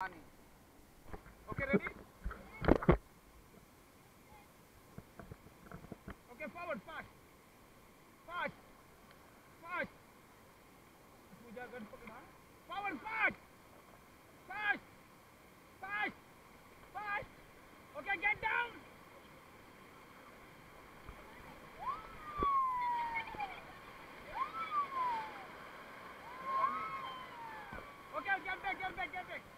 Okay, ready? Okay, forward, fast. Fast. Fast. Puja, gun pakda. Forward, fast. Fast. Fast. Fast. Okay, get down. Okay, get back, get back, get back.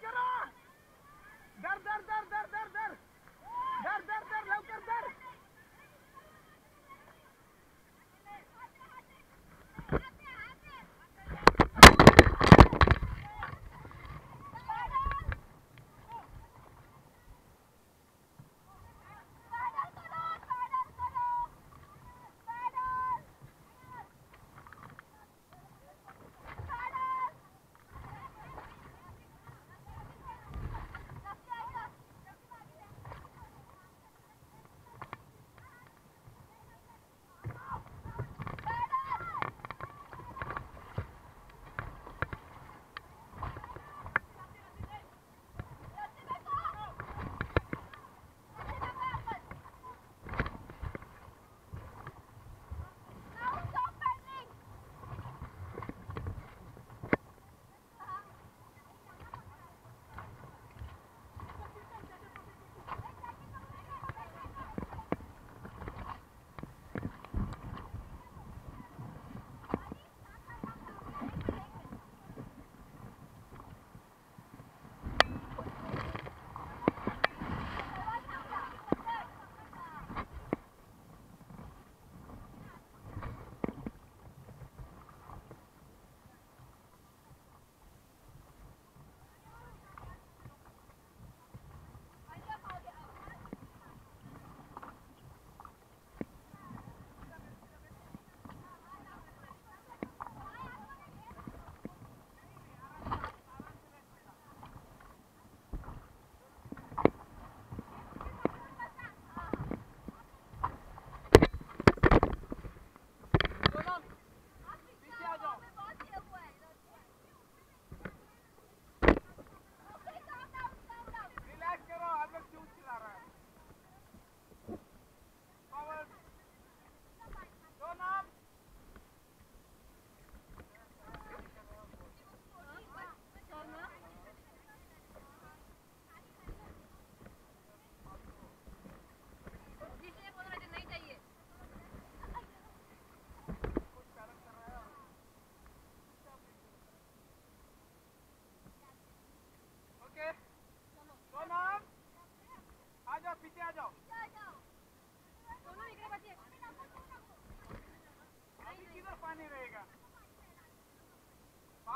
get up!